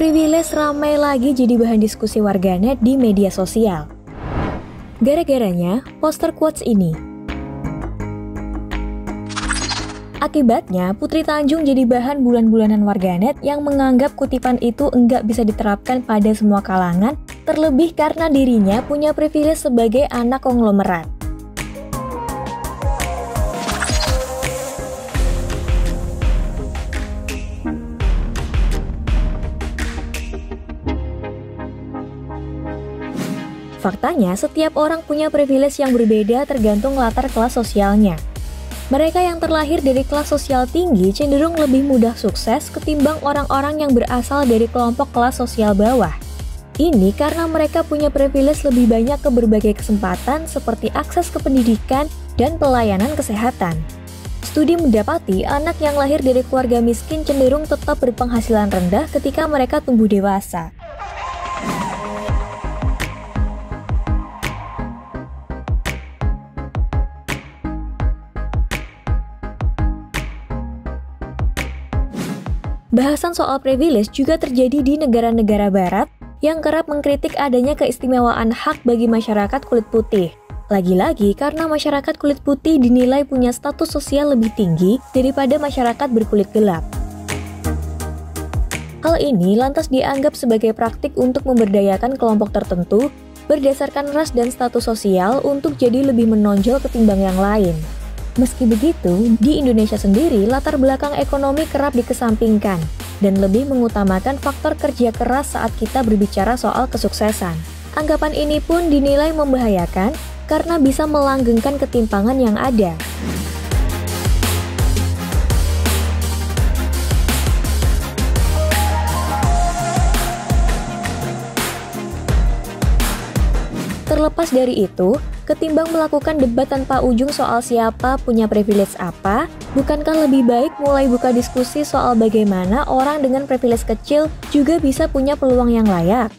privilege ramai lagi jadi bahan diskusi warganet di media sosial. Gara-garanya, poster quotes ini. Akibatnya, Putri Tanjung jadi bahan bulan-bulanan warganet yang menganggap kutipan itu enggak bisa diterapkan pada semua kalangan, terlebih karena dirinya punya privilege sebagai anak konglomerat. Faktanya, setiap orang punya privilege yang berbeda tergantung latar kelas sosialnya. Mereka yang terlahir dari kelas sosial tinggi cenderung lebih mudah sukses ketimbang orang-orang yang berasal dari kelompok kelas sosial bawah. Ini karena mereka punya privilege lebih banyak ke berbagai kesempatan seperti akses ke pendidikan dan pelayanan kesehatan. Studi mendapati anak yang lahir dari keluarga miskin cenderung tetap berpenghasilan rendah ketika mereka tumbuh dewasa. Bahasan soal privilege juga terjadi di negara-negara barat yang kerap mengkritik adanya keistimewaan hak bagi masyarakat kulit putih. Lagi-lagi karena masyarakat kulit putih dinilai punya status sosial lebih tinggi daripada masyarakat berkulit gelap. Hal ini lantas dianggap sebagai praktik untuk memberdayakan kelompok tertentu berdasarkan ras dan status sosial untuk jadi lebih menonjol ketimbang yang lain. Meski begitu, di Indonesia sendiri latar belakang ekonomi kerap dikesampingkan dan lebih mengutamakan faktor kerja keras saat kita berbicara soal kesuksesan. Anggapan ini pun dinilai membahayakan karena bisa melanggengkan ketimpangan yang ada. Terlepas dari itu, Ketimbang melakukan debat tanpa ujung soal siapa punya privilege apa, bukankah lebih baik mulai buka diskusi soal bagaimana orang dengan privilege kecil juga bisa punya peluang yang layak?